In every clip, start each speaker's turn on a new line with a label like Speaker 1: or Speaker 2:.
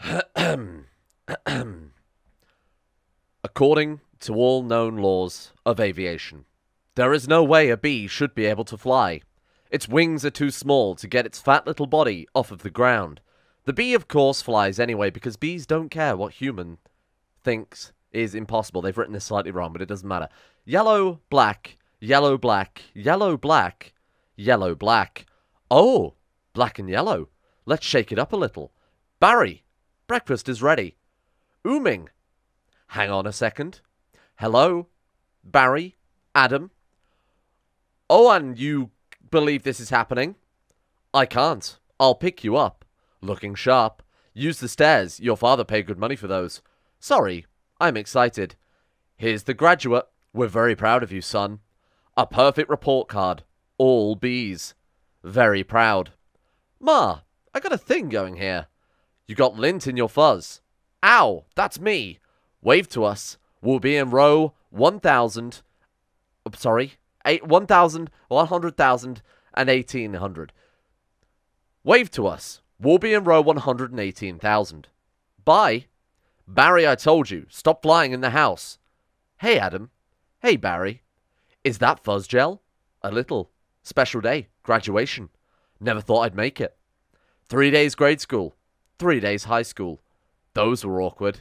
Speaker 1: According to all known laws of aviation, there is no way a bee should be able to fly. Its wings are too small to get its fat little body off of the ground. The bee, of course, flies anyway because bees don't care what human thinks is impossible. They've written this slightly wrong, but it doesn't matter. Yellow, black, yellow, black, yellow, black, yellow, black. Oh, black and yellow. Let's shake it up a little. Barry, Breakfast is ready. Ooming. Hang on a second. Hello? Barry? Adam? Oh, and you believe this is happening? I can't. I'll pick you up. Looking sharp. Use the stairs. Your father paid good money for those. Sorry. I'm excited. Here's the graduate. We're very proud of you, son. A perfect report card. All B's. Very proud. Ma, I got a thing going here. You got lint in your fuzz. Ow, that's me. Wave to us. We'll be in row 1,000. I'm sorry, 1,000, 100,000, and 1,800. Wave to us. We'll be in row 118,000. Bye. Barry, I told you. Stop flying in the house. Hey, Adam. Hey, Barry. Is that fuzz gel? A little. Special day. Graduation. Never thought I'd make it. Three days grade school. Three days high school. Those were awkward.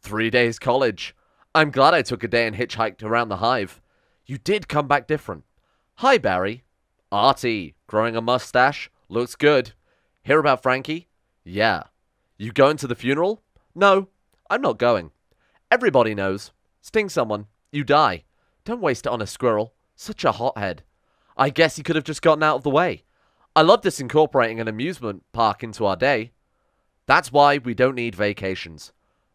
Speaker 1: Three days college. I'm glad I took a day and hitchhiked around the hive. You did come back different. Hi, Barry. Artie, growing a mustache. Looks good. Hear about Frankie? Yeah. You going to the funeral? No, I'm not going. Everybody knows. Sting someone. You die. Don't waste it on a squirrel. Such a hothead. I guess he could have just gotten out of the way. I love this incorporating an amusement park into our day. That's why we don't need vacations.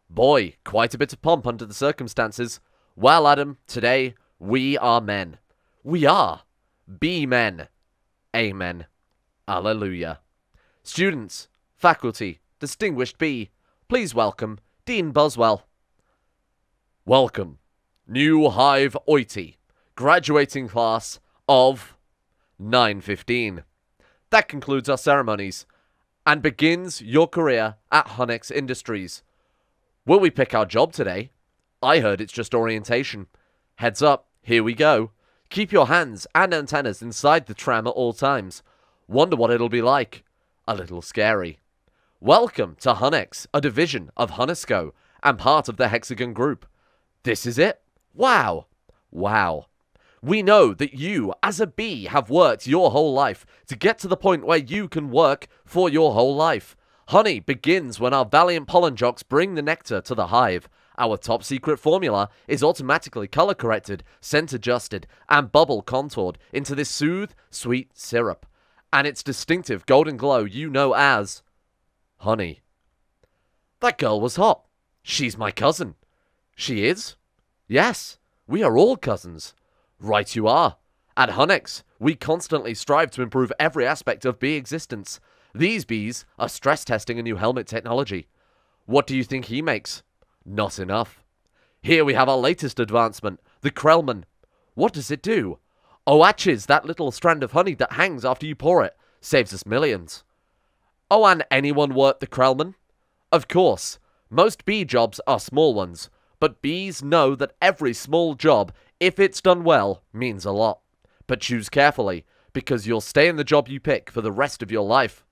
Speaker 1: Boy, quite a bit of pomp under the circumstances. Well, Adam, today we are men. We are. Be men. Amen. Alleluia. Students, faculty, distinguished B, please welcome Dean Buzzwell. Welcome, new Hive City, graduating class of 915. That concludes our ceremonies and begins your career at Honex Industries. Will we pick our job today? I heard it's just orientation. Heads up, here we go. Keep your hands and antennas inside the tram at all times. Wonder what it'll be like. A little scary. Welcome to Honex, a division of Honesco and part of the Hexagon Group. This is it. Wow. Wow. We know that you, as a bee, have worked your whole life to get to the point where you can work for your whole life. Honey begins when our valiant pollen jocks bring the nectar to the hive. Our top secret formula is automatically color corrected, scent adjusted, and bubble contoured into this sooth sweet syrup. And its distinctive golden glow you know as honey. That girl was hot. She's my cousin. She is? Yes, we are all cousins. Right you are. At Honex, we constantly strive to improve every aspect of bee existence. These bees are stress testing a new helmet technology. What do you think he makes? Not enough. Here we have our latest advancement, the Krelman. What does it do? Oatches, oh, that little strand of honey that hangs after you pour it, saves us millions. Oh, and anyone work the Krelman? Of course. Most bee jobs are small ones, but bees know that every small job, if it's done well, means a lot. But choose carefully, because you'll stay in the job you pick for the rest of your life.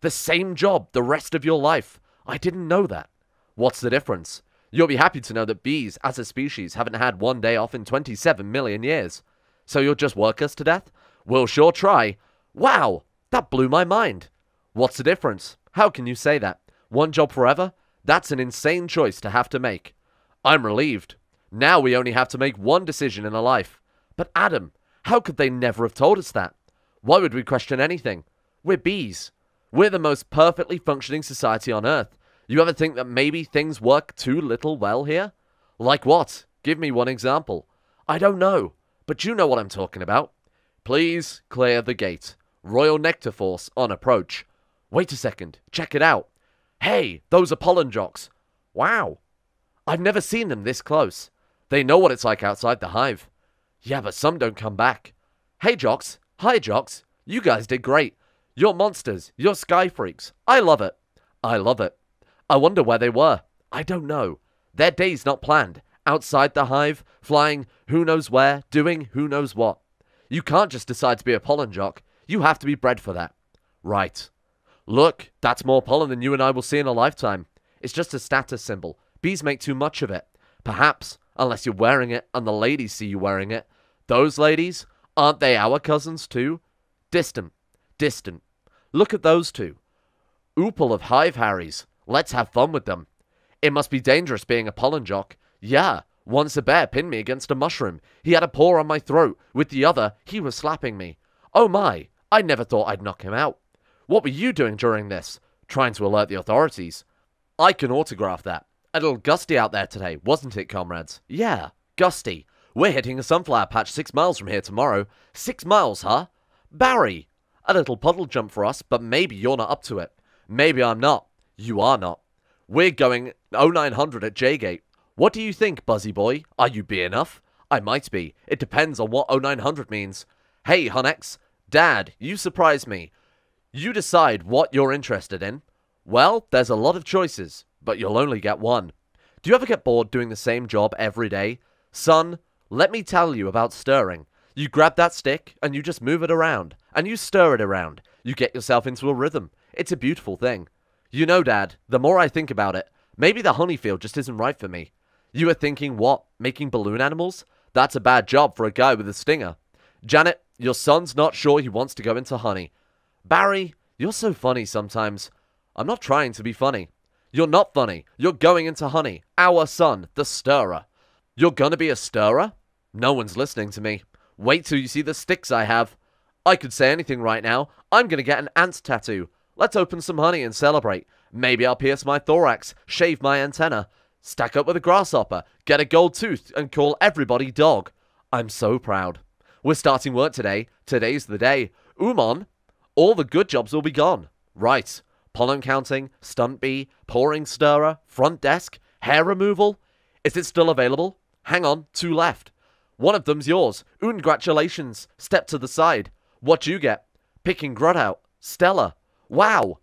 Speaker 1: The same job the rest of your life. I didn't know that. What's the difference? You'll be happy to know that bees, as a species, haven't had one day off in 27 million years. So you'll just work us to death? We'll sure try. Wow, that blew my mind. What's the difference? How can you say that? One job forever? That's an insane choice to have to make. I'm relieved. Now we only have to make one decision in our life. But Adam, how could they never have told us that? Why would we question anything? We're bees. We're the most perfectly functioning society on Earth. You ever think that maybe things work too little well here? Like what? Give me one example. I don't know, but you know what I'm talking about. Please clear the gate. Royal Nectar Force on approach. Wait a second, check it out. Hey, those are pollen jocks. Wow, I've never seen them this close. They know what it's like outside the hive. Yeah, but some don't come back. Hey, Jocks. Hi, Jocks. You guys did great. You're monsters. You're sky freaks. I love it. I love it. I wonder where they were. I don't know. Their day's not planned. Outside the hive, flying who knows where, doing who knows what. You can't just decide to be a pollen jock. You have to be bred for that. Right. Look, that's more pollen than you and I will see in a lifetime. It's just a status symbol. Bees make too much of it. Perhaps, unless you're wearing it and the ladies see you wearing it. Those ladies, aren't they our cousins too? Distant, distant. Look at those two. Oople of Hive Harrys. Let's have fun with them. It must be dangerous being a pollen jock. Yeah, once a bear pinned me against a mushroom. He had a paw on my throat. With the other, he was slapping me. Oh my, I never thought I'd knock him out. What were you doing during this? Trying to alert the authorities. I can autograph that. A little gusty out there today, wasn't it, comrades? Yeah, gusty. We're hitting a sunflower patch six miles from here tomorrow. Six miles, huh? Barry! A little puddle jump for us, but maybe you're not up to it. Maybe I'm not. You are not. We're going 0900 at J-Gate. What do you think, Buzzy Boy? Are you B enough? I might be. It depends on what 0900 means. Hey, Honex. Dad, you surprise me. You decide what you're interested in. Well, there's a lot of choices but you'll only get one. Do you ever get bored doing the same job every day? Son, let me tell you about stirring. You grab that stick and you just move it around, and you stir it around. You get yourself into a rhythm. It's a beautiful thing. You know, Dad, the more I think about it, maybe the honey field just isn't right for me. You were thinking, what, making balloon animals? That's a bad job for a guy with a stinger. Janet, your son's not sure he wants to go into honey. Barry, you're so funny sometimes. I'm not trying to be funny. You're not funny. You're going into honey. Our son, the stirrer. You're gonna be a stirrer? No one's listening to me. Wait till you see the sticks I have. I could say anything right now. I'm gonna get an ant tattoo. Let's open some honey and celebrate. Maybe I'll pierce my thorax, shave my antenna, stack up with a grasshopper, get a gold tooth, and call everybody dog. I'm so proud. We're starting work today. Today's the day. Uman, all the good jobs will be gone. Right pollen counting, stunt bee, pouring stirrer, front desk, hair removal. Is it still available? Hang on, two left. One of them's yours. Congratulations. Step to the side. What you get? Picking grud out. Stella. Wow.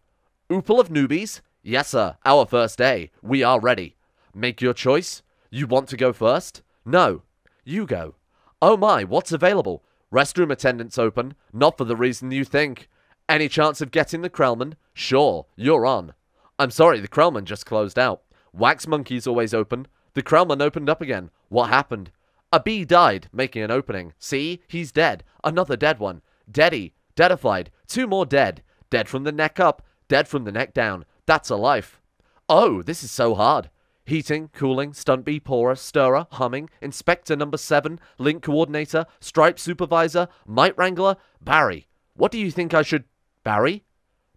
Speaker 1: Oople of newbies? Yes, sir. Our first day. We are ready. Make your choice. You want to go first? No. You go. Oh my, what's available? Restroom attendants open. Not for the reason you think. Any chance of getting the Krelman? Sure, you're on. I'm sorry, the Krelman just closed out. Wax Monkey's always open. The Krelman opened up again. What happened? A bee died, making an opening. See? He's dead. Another dead one. Deady. Deadified. Two more dead. Dead from the neck up. Dead from the neck down. That's a life. Oh, this is so hard. Heating, cooling, stunt bee pourer, stirrer, humming, inspector number seven, link coordinator, stripe supervisor, mite wrangler, Barry. What do you think I should... Barry?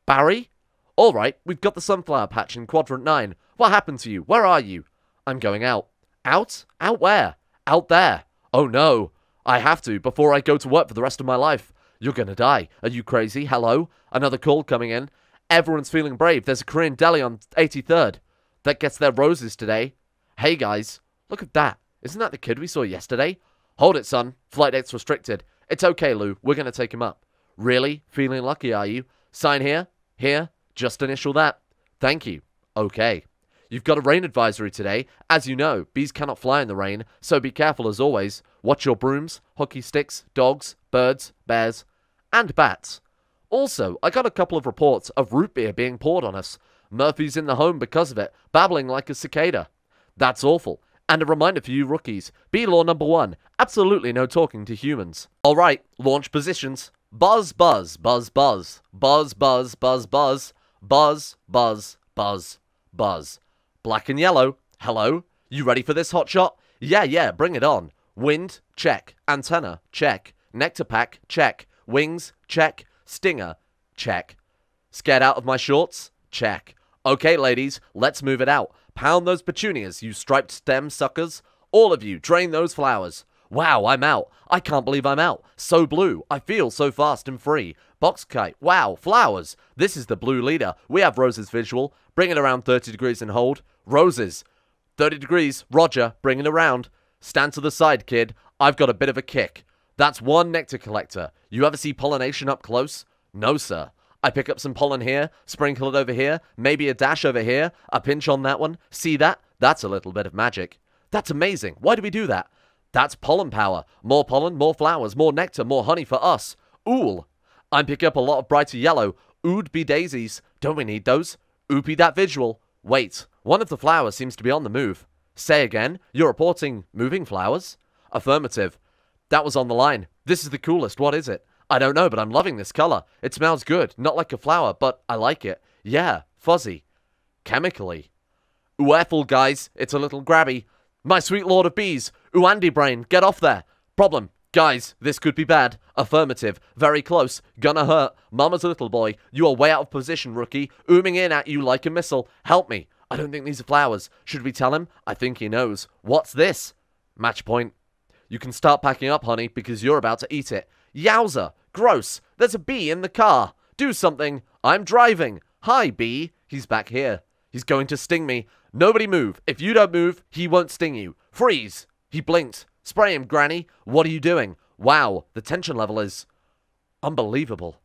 Speaker 1: Barry? All right, we've got the sunflower patch in quadrant 9. What happened to you? Where are you? I'm going out. Out? Out where? Out there. Oh no. I have to before I go to work for the rest of my life. You're gonna die. Are you crazy? Hello? Another call coming in. Everyone's feeling brave. There's a Korean deli on 83rd that gets their roses today. Hey guys, look at that. Isn't that the kid we saw yesterday? Hold it, son. Flight date's restricted. It's okay, Lou. We're gonna take him up. Really? Feeling lucky, are you? Sign here, here, just initial that. Thank you. Okay. You've got a rain advisory today. As you know, bees cannot fly in the rain, so be careful as always. Watch your brooms, hockey sticks, dogs, birds, bears, and bats. Also, I got a couple of reports of root beer being poured on us. Murphy's in the home because of it, babbling like a cicada. That's awful. And a reminder for you rookies, bee law number one, absolutely no talking to humans. Alright, launch positions. Buzz, buzz, buzz, buzz, buzz, buzz, buzz, buzz, buzz, buzz, buzz, buzz. Black and yellow. Hello. You ready for this hot shot? Yeah, yeah, bring it on. Wind, check. Antenna, check. Nectar pack, check. Wings, check. Stinger, check. Scared out of my shorts? Check. Okay, ladies, let's move it out. Pound those petunias, you striped stem suckers. All of you, drain those flowers. Wow, I'm out. I can't believe I'm out. So blue. I feel so fast and free. Box kite. Wow, flowers. This is the blue leader. We have Rose's visual. Bring it around 30 degrees and hold. Roses. 30 degrees. Roger. Bring it around. Stand to the side, kid. I've got a bit of a kick. That's one nectar collector. You ever see pollination up close? No, sir. I pick up some pollen here, sprinkle it over here, maybe a dash over here, a pinch on that one. See that? That's a little bit of magic. That's amazing. Why do we do that? That's pollen power. More pollen, more flowers, more nectar, more honey for us. Ool. I'm picking up a lot of brighter yellow. Ood be daisies. Don't we need those? Oopie that visual. Wait, one of the flowers seems to be on the move. Say again, you're reporting moving flowers? Affirmative. That was on the line. This is the coolest, what is it? I don't know, but I'm loving this color. It smells good, not like a flower, but I like it. Yeah, fuzzy. Chemically. Whereful, guys, it's a little grabby. My sweet lord of bees, Uandi Brain, get off there. Problem. Guys, this could be bad. Affirmative. Very close. Gonna hurt. Mama's a little boy. You are way out of position, rookie. Ooming in at you like a missile. Help me. I don't think these are flowers. Should we tell him? I think he knows. What's this? Match point. You can start packing up, honey, because you're about to eat it. Yowza. Gross. There's a bee in the car. Do something. I'm driving. Hi, bee. He's back here. He's going to sting me. Nobody move. If you don't move, he won't sting you. Freeze. He blinked. Spray him, Granny. What are you doing? Wow, the tension level is unbelievable.